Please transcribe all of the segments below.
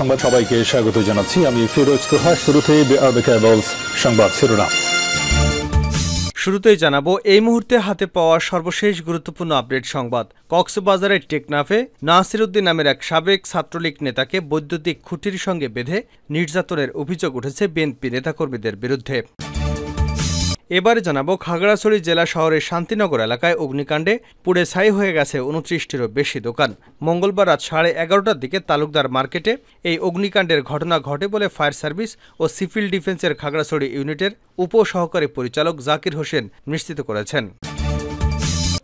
সংবাদ সবাইকে স্বাগত জানাচ্ছি। আমি ফিরোজ তোহা শুরুতে সংবাদ শিরোনাম। শুরুতেই জানাব, এই মুহূর্তে হাতে পাওয়া সর্বশেষ গুরুত্বপূর্ণ আপডেট সংবাদ। কক্সবাজারের টেকনাফে নাসির উদ্দিন নামের এক সাবেক ছাত্রলীগ নেতাকে বৈদ্যুতিক খুঁটির সঙ্গে বেঁধে নির্যাতনের অভিযোগ উঠেছে বিএনপি নেতাকর্মীদের বিরুদ্ধে। এবারে জানাব খাগড়াছড়ি জেলা শহরের শান্তিনগর এলাকায় অগ্নিকাণ্ডে পুড়ে ছাই হয়ে গেছে উনত্রিশটিরও বেশি দোকান। মঙ্গলবার রাত সাড়ে এগারোটার দিকে তালুকদার মার্কেটে এই অগ্নিকাণ্ডের ঘটনা ঘটে বলে ফায়ার সার্ভিস ও সিভিল ডিফেন্সের খাগড়াছড়ি ইউনিটের উপসহকারী পরিচালক জাকির হোসেন নিশ্চিত করেছেন।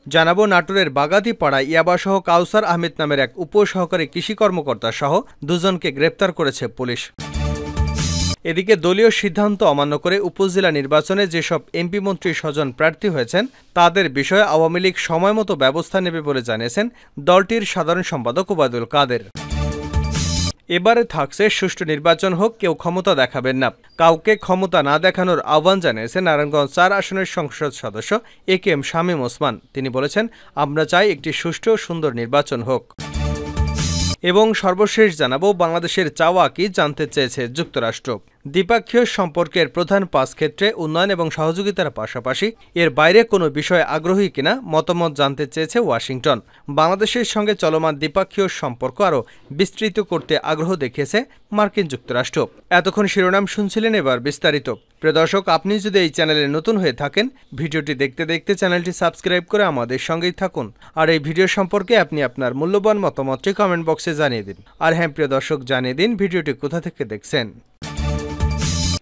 জানাব নাটোরের বাগাতি পাড়ায় ইয়াবাসহ কাউসার আহমেদ নামের এক উপসহকারী কৃষি কর্মকর্তা সহ দুজনকে গ্রেপ্তার করেছে পুলিশ। এদিকে দলীয় সিদ্ধান্ত অমান্য করে উপজেলা নির্বাচনে যেসব এমপি মন্ত্রী স্বজন প্রার্থী হয়েছেন, তাদের বিষয়ে আওয়ামী লীগ সময়মতো ব্যবস্থা নেবে বলে জানিয়েছেন দলটির সাধারণ সম্পাদক ওবায়দুল কাদের। এবারে থাকছে সুষ্ঠু নির্বাচন হোক, কেউ ক্ষমতা দেখাবেন না। কাউকে ক্ষমতা না দেখানোর আহ্বান জানিয়েছেন নারায়ণগঞ্জ চার আসনের সংসদ সদস্য এ কে এম শামীম ওসমান। তিনি বলেছেন, আমরা চাই একটি সুষ্ঠু ও সুন্দর নির্বাচন হোক। এবং সর্বশেষ জানাব, বাংলাদেশের চাওয়া কি জানতে চেয়েছে যুক্তরাষ্ট্র। দ্বিপাক্ষীয় সম্পর্কের প্রধান পাঁচ ক্ষেত্রে উন্নয়ন এবং সহযোগিতার পাশাপাশি এর বাইরে কোনো বিষয়ে আগ্রহী কিনা মতামত জানতে চেয়েছে ওয়াশিংটন। বাংলাদেশের সঙ্গে চলমান দ্বিপাক্ষীয় সম্পর্ক আরও বিস্তৃত করতে আগ্রহ দেখিয়েছে মার্কিন যুক্তরাষ্ট্র। এতক্ষণ শিরোনাম শুনছিলেন এবার বিস্তারিত। প্রদর্শক আপনি যদি এই চ্যানেলে নতুন হয়ে থাকেন, ভিডিওটি দেখতে দেখতে চ্যানেলটি সাবস্ক্রাইব করে আমাদের সঙ্গেই থাকুন। আর এই ভিডিও সম্পর্কে আপনি আপনার মূল্যবান মতামতটি কমেন্ট বক্সে জানিয়ে দিন। আর হ্যাঁ প্রিয় দর্শক, জানিয়ে দিন ভিডিওটি কোথা থেকে দেখছেন।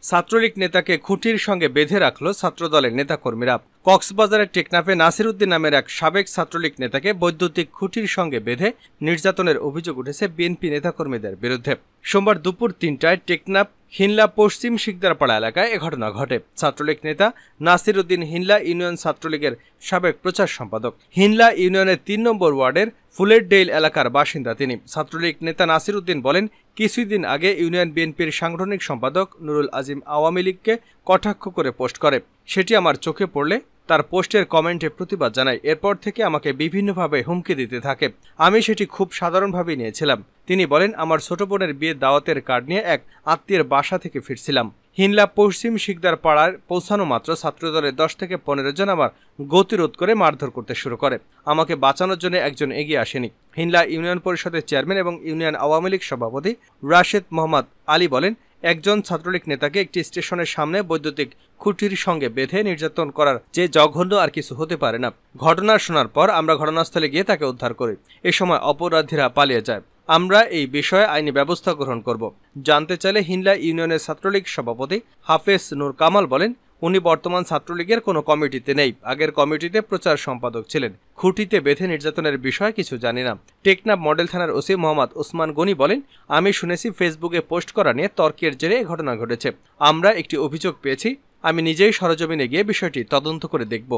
ছাত্রলীগ নেতাকে খুঁটির সঙ্গে বেঁধে রাখল ছাত্রদলের নেতাকর্মীরা। কক্সবাজারের টেকনাফে নাসির উদ্দিন নামের এক সাবেক ছাত্রলীগ নেতাকে বৈদ্যুতিক খুঁটির সঙ্গে বেঁধে নির্যাতনের অভিযোগ উঠেছে বিএনপি নেতাকর্মীদের বিরুদ্ধে। সোমবার দুপুর তিনটায় টেকনাফ হিনলা পশ্চিম শিকদারপাড়া এলাকায় এ ঘটনা ঘটে। ছাত্রলীগ নেতা নাসির উদ্দিন হিনলা ইউনিয়ন ছাত্রলীগের সাবেক প্রচার সম্পাদক। হিনলা ইউনিয়নের তিন নম্বর ওয়ার্ডের ফুলের ডেইল এলাকার বাসিন্দা তিনি। ছাত্রলীগ নেতা নাসির উদ্দিন বলেন, কিছুদিন আগে ইউনিয়ন বিএনপির সাংগঠনিক সম্পাদক নুরুল আজিম আওয়ামী লীগকে কটাক্ষ করে পোস্ট করে। সেটি আমার চোখে পড়লে তার পোস্টের কমেন্টে প্রতিবাদ জানায়। এরপর থেকে আমাকে বিভিন্নভাবে হুমকি দিতে থাকে। আমি সেটি খুব সাধারণভাবে নিয়েছিলাম। তিনি বলেন, আমার ছোট বোনের বিয়ের দাওয়াতের কার্ড নিয়ে এক আত্মীয়ের বাসা থেকে ফিরছিলাম। হিনলা পশ্চিম শিকদার পাড়ার পৌঁছানো মাত্র ছাত্রদলের দশ থেকে পনেরো জন আমার গতিরোধ করে মারধর করতে শুরু করে। আমাকে বাঁচানোর জন্য একজন এগিয়ে আসেনি। হিনলা ইউনিয়ন পরিষদের চেয়ারম্যান এবং ইউনিয়ন আওয়ামী লীগ সভাপতি রাশেদ মোহাম্মদ আলী বলেন একজন ছাত্রলীগ নেতাকে একটি স্টেশনের সামনে বৈদ্যুতিক খুঁটির সঙ্গে বেঁধে নির্যাতন করার যে জঘন্য আর কিছু হতে পারে না, ঘটনা শোনার পর আমরা ঘটনাস্থলে গিয়ে তাকে উদ্ধার করি। এ সময় অপরাধীরা পালিয়ে যায়। আমরা এই বিষয়ে আইনি ব্যবস্থা গ্রহণ করব। জানতে চাইলে হিনলা ইউনিয়নের ছাত্রলীগ সভাপতি হাফেজ নূর কামাল বলেন উনি বর্তমান ছাত্রলীগের কোনো কমিটিতে নেই। আগের কমিটিতে প্রচার সম্পাদক ছিলেন। খুঁটিতে বেঁধে নির্যাতনের বিষয় কিছু জানি না। টেকনাফ মডেল থানার ওসি মোহাম্মদ ওসমান গনি বলেন, আমি শুনেছি ফেসবুকে পোস্ট করা নিয়ে তর্কের জেরে ঘটনা ঘটেছে। আমরা একটি অভিযোগ পেয়েছি। আমি নিজেই সরজমিনে গিয়ে বিষয়টি তদন্ত করে দেখব।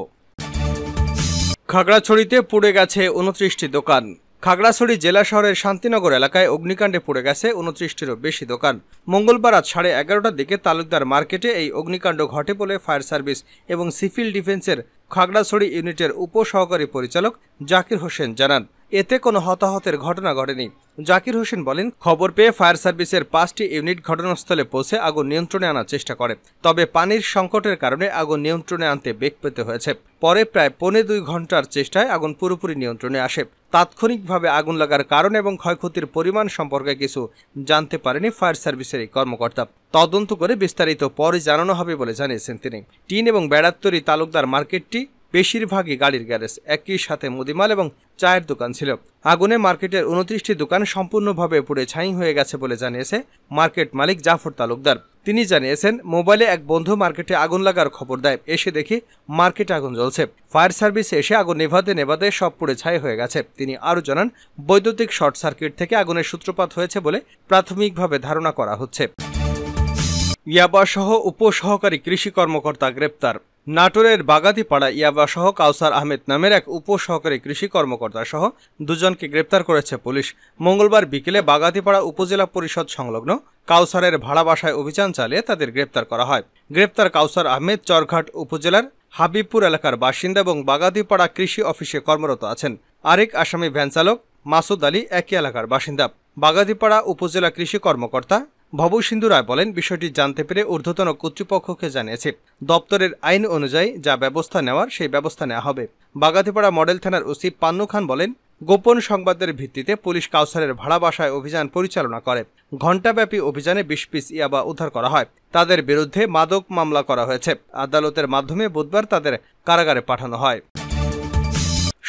খাগড়াছড়িতে পুড়ে গেছে উনত্রিশটি দোকান। খাগড়াছড়ি জেলা শহরের শান্তিনগর এলাকায় অগ্নিকাণ্ডে পড়ে গেছে উনত্রিশটিরও বেশি দোকান। মঙ্গলবার রাত সাড়ে এগারোটার দিকে তালুকদার মার্কেটে এই অগ্নিকাণ্ড ঘটে বলে ফায়ার সার্ভিস এবং সিভিল ডিফেন্সের খাগড়াছড়ি ইউনিটের উপসহকারী পরিচালক জাকির হোসেন জানান। এতে কোনো হতাহতের ঘটনা ঘটেনি। জাকির হোসেন বলেন, খবর পেয়ে ফায়ার সার্ভিসের পাঁচটি ইউনিট ঘটনাস্থলে পৌঁছে আগুন নিয়ন্ত্রণে আনার চেষ্টা করে। তবে পানির সংকটের কারণে আগুন নিয়ন্ত্রণে আনতে বেগ পেতে হয়েছে। পরে প্রায় পৌনে দুই ঘণ্টার চেষ্টায় আগুন পুরোপুরি নিয়ন্ত্রণে আসে। তাৎক্ষণিকভাবে আগুন লাগার কারণ এবং ক্ষয়ক্ষতির পরিমাণ সম্পর্কে কিছু জানতে পারেনি ফায়ার সার্ভিসের এই কর্মকর্তা। তদন্ত করে বিস্তারিত পরে জানানো হবে বলে জানিয়েছেন তিনি। টিন এবং বেড়াত্তরি তালুকদার মার্কেটটি বেশিরভাগই গাড়ির গ্যারেজ একই সাথে মুদিমাল এবং চায়ের দোকান ছিল। আগুনে মার্কেটের উনত্রিশটি দোকান সম্পূর্ণভাবে পুড়ে ছাই হয়ে গেছে বলে জানিয়েছে মার্কেট মালিক জাফর তালুকদার। তিনি জানিয়েছেন, মোবাইলে এক বন্ধু মার্কেটে আগুন লাগার খবর দেয়। এসে দেখি মার্কেটে আগুন জ্বলছে। ফায়ার সার্ভিস এসে আগুন নেভাতে নেভাতে সব পুড়ে ছাই হয়ে গেছে। তিনি আরও জানান, বৈদ্যুতিক শর্ট সার্কিট থেকে আগুনের সূত্রপাত হয়েছে বলে প্রাথমিকভাবে ধারণা করা হচ্ছে। ইয়াবাসহ উপসহকারী কৃষি কর্মকর্তা গ্রেপ্তার। নাটোরের বাগাতিপাড়া ইয়াবাসহ কাউসার আহমেদ নামের এক উপসহকারী কৃষি কর্মকর্তা সহ দুজনকে গ্রেপ্তার করেছে পুলিশ। মঙ্গলবার বিকেলে বাগাতিপাড়া উপজেলা পরিষদ সংলগ্ন কাউসারের ভাড়া বাসায় অভিযান চালিয়ে তাদের গ্রেপ্তার করা হয়। গ্রেপ্তার কাউসার আহমেদ চরঘাট উপজেলার হাবিবপুর এলাকার বাসিন্দা এবং বাগাতিপাড়া কৃষি অফিসে কর্মরত আছেন। আরেক আসামি ভ্যান চালক মাসুদ আলী একই এলাকার বাসিন্দা। বাগাতিপাড়া উপজেলা কৃষি কর্মকর্তা ভবসিন্ধু রায় বলেন, বিষয়টি জানতে পেরে ঊর্ধ্বতন কর্তৃপক্ষকে জানিয়েছে। দপ্তরের আইন অনুযায়ী যা ব্যবস্থা নেওয়ার, সেই ব্যবস্থা নেওয়া হবে। বাগাতিপাড়া মডেল থানার ওসি পান্নু খান বলেন, গোপন সংবাদের ভিত্তিতে পুলিশ কাউসারের ভাড়া বাসায় অভিযান পরিচালনা করে। ঘণ্টাব্যাপী অভিযানে বিশ পিস ইয়াবা উদ্ধার করা হয়। তাদের বিরুদ্ধে মাদক মামলা করা হয়েছে। আদালতের মাধ্যমে বুধবার তাদের কারাগারে পাঠানো হয়।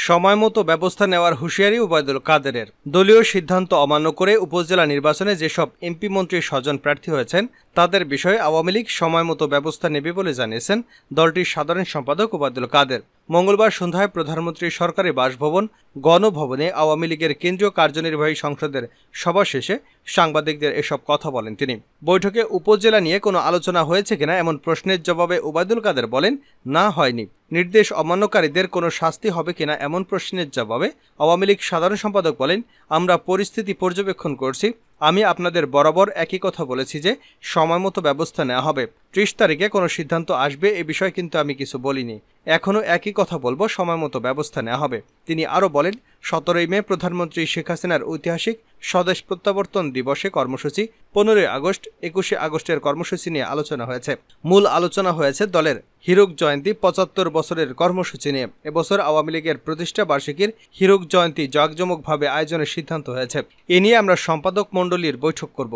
সময় মতো ব্যবস্থা নেওয়ার হুঁশিয়ারি উবায়দুল কাদেরের। দলীয় সিদ্ধান্ত অমান্য করে উপজেলা নির্বাচনে যেসব এমপি মন্ত্রীর স্বজন প্রার্থী হয়েছেন তাদের বিষয়ে আওয়ামী লীগ সময় মতো ব্যবস্থা নেবে বলে জানিয়েছেন দলটির সাধারণ সম্পাদক ওবায়দুল কাদের। মঙ্গলবার সন্ধ্যায় প্রধানমন্ত্রীর সরকারি বাসভবন, গণভবনে আওয়ামী লীগের কেন্দ্রীয় কার্যনির্বাহী সংসদের সভা শেষে সাংবাদিকদের এসব কথা বলেন তিনি। বৈঠকে উপজেলা নিয়ে কোনো আলোচনা হয়েছে কিনা এমন প্রশ্নের জবাবে ওবায়দুল কাদের বলেন, না, হয়নি। নির্দেশ অমান্যকারীদের কোনো শাস্তি হবে কিনা এমন প্রশ্নের জবাবে আওয়ামী লীগ সাধারণ সম্পাদক বলেন, আমরা পরিস্থিতি পর্যবেক্ষণ করছি। আমি আপনাদের বরাবর একই কথা বলেছি যে সময় মতো ব্যবস্থা নেওয়া হবে। ত্রিশ তারিখে কোনো সিদ্ধান্ত আসবে, এ বিষয়ে কিন্তু আমি কিছু বলিনি। এখনও একই কথা বলব, সময় মতো ব্যবস্থা নেওয়া হবে। তিনি আরও বলেন, সতেরোই মে প্রধানমন্ত্রী শেখ হাসিনার ঐতিহাসিক স্বদেশ প্রত্যাবর্তন দিবসে কর্মসূচি পনেরোই আগস্ট, একুশে আগস্টের কর্মসূচি নিয়ে আলোচনা হয়েছে। মূল আলোচনা হয়েছে দলের হীরক জয়ন্তী পঁচাত্তর বছরের কর্মসূচি নিয়ে। এবছর আওয়ামী লীগের প্রতিষ্ঠা বার্ষিকীর হীরক জয়ন্তী জাঁকজমকভাবে আয়োজনের সিদ্ধান্ত হয়েছে। এ নিয়ে আমরা সম্পাদক মণ্ডলীর বৈঠক করব।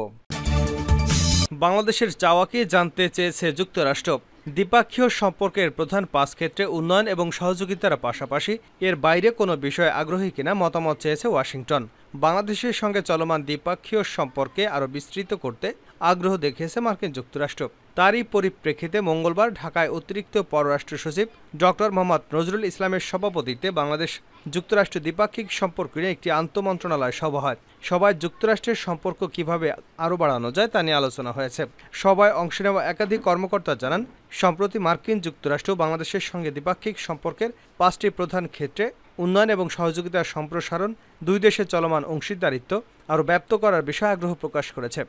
বাংলাদেশের চাওয়াকে জানতে চেয়েছে যুক্তরাষ্ট্র। দ্বিপাক্ষীয় সম্পর্কের প্রধান পাঁচ ক্ষেত্রে উন্নয়ন এবং সহযোগিতার পাশাপাশি এর বাইরে কোনো বিষয়ে আগ্রহী কিনা মতামত চেয়েছে ওয়াশিংটন। বাংলাদেশের সঙ্গে চলমান দ্বিপাক্ষীয় সম্পর্কে আরও বিস্তৃত করতে আগ্রহ দেখিয়েছে মার্কিন যুক্তরাষ্ট্র। তারই পরিপ্রেক্ষিতে মঙ্গলবার ঢাকায় অতিরিক্ত পররাষ্ট্র সচিব ডক্টর মোহাম্মদ নজরুল ইসলামের সভাপতিত্বে বাংলাদেশ যুক্তরাষ্ট্র দ্বিপাক্ষিক সম্পর্ক নিয়ে একটি আন্তমন্ত্রণালয় সভা হয়। সভায় যুক্তরাষ্ট্রের সম্পর্ক কীভাবে আরও বাড়ানো যায় তা নিয়ে আলোচনা হয়েছে। সভায় অংশ নেওয়া একাধিক কর্মকর্তা জানান, সম্প্রতি মার্কিন যুক্তরাষ্ট্র বাংলাদেশের সঙ্গে দ্বিপাক্ষিক সম্পর্কের পাঁচটি প্রধান ক্ষেত্রে উন্নয়ন এবং সহযোগিতার সম্প্রসারণ, দুই দেশের চলমান অংশীদারিত্ব আরও ব্যাপ্ত করার বিষয়ে আগ্রহ প্রকাশ করেছে।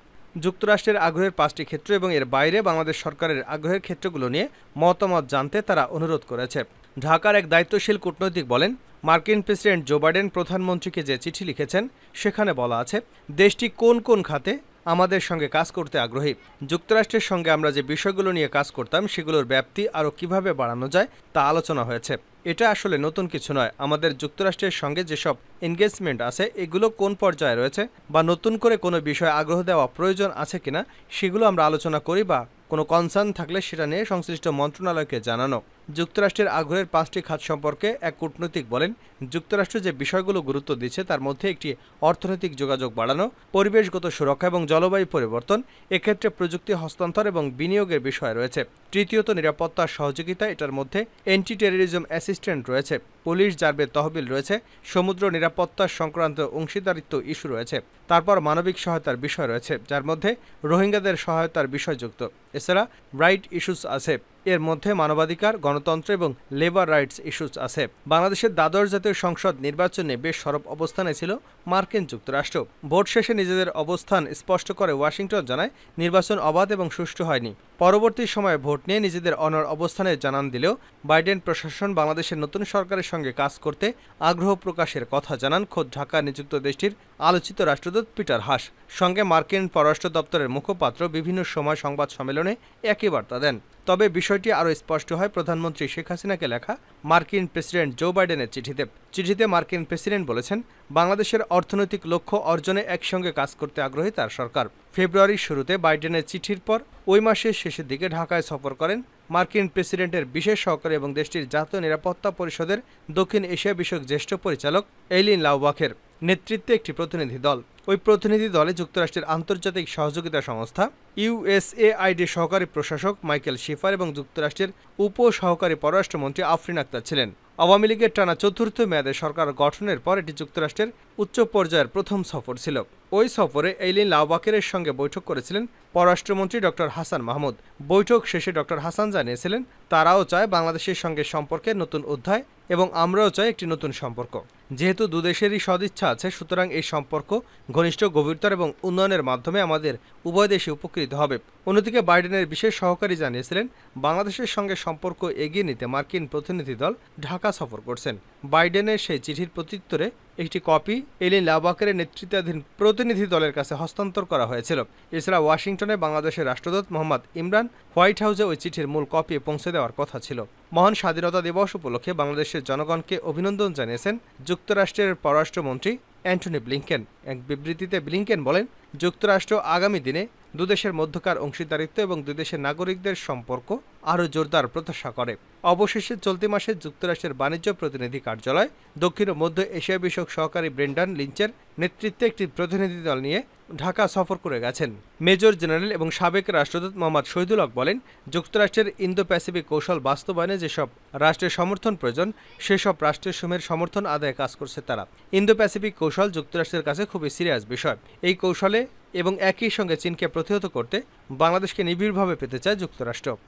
যুক্তরাষ্ট্রের আগ্রহের পাঁচটি ক্ষেত্র এবং এর বাইরে বাংলাদেশ সরকারের আগ্রহের ক্ষেত্রগুলো নিয়ে মতামত জানতে তারা অনুরোধ করেছে। ঢাকার এক দায়িত্বশীল কূটনৈতিক বলেন মার্কিন প্রেসিডেন্ট জো বাইডেন প্রধানমন্ত্রীকে যে চিঠি লিখেছেন, সেখানে বলা আছে, দেশটি কোন কোন খাতে আমাদের সঙ্গে কাজ করতে আগ্রহী? যুক্তরাষ্ট্রের সঙ্গে আমরা যে বিষয়গুলো নিয়ে কাজ করতাম, সেগুলোর ব্যাপ্তি আরও কীভাবে বাড়ানো যায়, তা আলোচনা হয়েছে। এটা আসলে নতুন কিছু নয়। আমাদের যুক্তরাষ্ট্রের সঙ্গে যেসব এনগেজমেন্ট আছে, এগুলো কোন পর্যায়ে রয়েছে বা নতুন করে কোনো বিষয়ে আগ্রহ দেওয়া প্রয়োজন আছে কিনা, সেগুলো আমরা আলোচনা করি বা কোনো কনসার্ন থাকলে সেটা নিয়ে সংশ্লিষ্ট মন্ত্রণালয়কে জানানো। যুক্তরাষ্ট্রের আগ্রহের পাঁচটি খাত সম্পর্কে এক কূটনৈতিক বলেন, যুক্তরাষ্ট্র যে বিষয়গুলো গুরুত্ব দিচ্ছে তার মধ্যে একটি অর্থনৈতিক যোগাযোগ বাড়ানো, পরিবেশগত সুরক্ষা এবং জলবায়ু পরিবর্তন, এক্ষেত্রে প্রযুক্তি হস্তান্তর এবং বিনিয়োগের বিষয় রয়েছে। তৃতীয়ত নিরাপত্তার সহযোগিতা, এটার মধ্যে অ্যান্টি টেরোরিজম অ্যাসিস্ট্যান্ট রয়েছে, পুলিশ জারবে তহবিল রয়েছে, সমুদ্র নিরাপত্তা সংক্রান্ত অংশীদারিত্ব ইস্যু রয়েছে, তারপর মানবিক সহায়তার বিষয় রয়েছে, যার মধ্যে রোহিঙ্গাদের সহায়তার বিষয়যুক্ত। এছাড়া, রাইট ইস্যুস আছে। এর মধ্যে মানবাধিকার, গণতন্ত্র এবং লেবার রাইটস ইস্যুস আছে। বাংলাদেশের দ্বাদশ জাতীয় সংসদ নির্বাচনে বেশ সরব অবস্থানে ছিল মার্কিন যুক্তরাষ্ট্র। ভোট শেষে নিজেদের অবস্থান স্পষ্ট করে ওয়াশিংটন জানায়, নির্বাচন অবাধ এবং সুষ্ঠু হয়নি। পরবর্তী সময়ে ভোট নিয়ে নিজেদের অনর অবস্থানে জানান দিলেও বাইডেন প্রশাসন বাংলাদেশের নতুন সরকারের সঙ্গে কাজ করতে আগ্রহ প্রকাশের কথা জানান খোদ ঢাকা নিযুক্ত দেশটির আলোচিত রাষ্ট্রদূত পিটার হাস। সঙ্গে মার্কিন পররাষ্ট্র দপ্তরের মুখপাত্র বিভিন্ন সময় সংবাদ সম্মেলনে একই বার্তা দেন। তবে বিষয়টি আরও স্পষ্ট হয় প্রধানমন্ত্রী শেখ হাসিনাকে লেখা মার্কিন প্রেসিডেন্ট জো বাইডেনের চিঠিতে। চিঠিতে মার্কিন প্রেসিডেন্ট বলেছেন, বাংলাদেশের অর্থনৈতিক লক্ষ্য অর্জনে একসঙ্গে কাজ করতে আগ্রহী তার সরকার। ফেব্রুয়ারির শুরুতে বাইডেনের চিঠির পর ওই মাসের শেষের দিকে ঢাকায় সফর করেন মার্কিন প্রেসিডেন্টের বিশেষ সহকারী এবং দেশটির জাতীয় নিরাপত্তা পরিষদের দক্ষিণ এশিয়া বিষয়ক জ্যেষ্ঠ পরিচালক এইলিন লাউবাখের নেতৃত্বে একটি প্রতিনিধি দল। ওই প্রতিনিধি দলে যুক্তরাষ্ট্রের আন্তর্জাতিক সহযোগিতা সংস্থা ইউএসএআইডির সহকারী প্রশাসক মাইকেল শিফার এবং যুক্তরাষ্ট্রের উপ সহকারী পররাষ্ট্রমন্ত্রী আফরিন আক্তার ছিলেন। আওয়ামী লীগের টানা চতুর্থ মেয়াদে সরকার গঠনের পর এটি যুক্তরাষ্ট্রের উচ্চ পর্যায়ের প্রথম সফর ছিল। ওই সফরে এইলিন লাউবাকেরের সঙ্গে বৈঠক করেছিলেন পররাষ্ট্রমন্ত্রী ডক্টর হাসান মাহমুদ। বৈঠক শেষে ডক্টর হাসান জানিয়েছিলেন, তারাও চায় বাংলাদেশের সঙ্গে সম্পর্কে নতুন অধ্যায় এবং আমরাও চাই একটি নতুন সম্পর্ক। যেহেতু দুদেশেরই সদিচ্ছা আছে, সুতরাং এই সম্পর্ক ঘনিষ্ঠ, গভীরতর এবং উন্নয়নের মাধ্যমে আমাদের উভয় দেশে উপকৃত হবে। অন্যদিকে বাইডেনের বিশেষ সহকারী জানিয়েছিলেন, বাংলাদেশের সঙ্গে সম্পর্ক এগিয়ে নিতে মার্কিন প্রতিনিধি দল ঢাকা সফর করছেন। বাইডেনের সেই চিঠির প্রত্যুত্তরে একটি কপি এলিন লাবাকের নেতৃত্বাধীন প্রতিনিধি দলের কাছে হস্তান্তর করা হয়েছিল। এছাড়া ওয়াশিংটনে বাংলাদেশের রাষ্ট্রদূত মোহাম্মদ ইমরান হোয়াইট হাউসে ওই চিঠির মূল কপি পৌঁছে দেওয়ার কথা ছিল। মহান স্বাধীনতা দিবস উপলক্ষে বাংলাদেশের জনগণকে অভিনন্দন জানিয়েছেন যুক্তরাষ্ট্রের পররাষ্ট্রমন্ত্রী অ্যান্টনি ব্লিংকেন এক বিবৃতিতে ব্লিংকেন বলেন, যুক্তরাষ্ট্র আগামী দিনে দুদেশের মধ্যকার অংশীদারিত্ব এবং দুদেশের নাগরিকদের সম্পর্ক আরও জোরদার প্রত্যাশা করে। অবশেষে চলতি মাসে যুক্তরাষ্ট্রের বাণিজ্য প্রতিনিধি কার্যালয় দক্ষিণ ও মধ্য এশিয়া বিষয়ক সহকারী ব্রেন্ডান লিঞ্চের নেতৃত্বে একটি প্রতিনিধি দল নিয়ে ঢাকা সফর করে গেছেন। মেজর জেনারেল এবং সাবেক রাষ্ট্রদূত মোহাম্মদ শহীদুল হক বলেন, যুক্তরাষ্ট্রের ইন্দো প্যাসিফিক কৌশল বাস্তবায়নে যেসব রাষ্ট্রের সমর্থন প্রয়োজন, সেসব রাষ্ট্রের সমূহের সমর্থন আদায় কাজ করছে তারা। ইন্দো প্যাসিফিক কৌশল যুক্তরাষ্ট্রের কাছে খুবই সিরিয়াস বিষয়। এই কৌশলে এবং একই সঙ্গে চীনকে প্রতিহত করতে বাংলাদেশকে নিবিড়ভাবে পেতে চায় যুক্তরাষ্ট্র।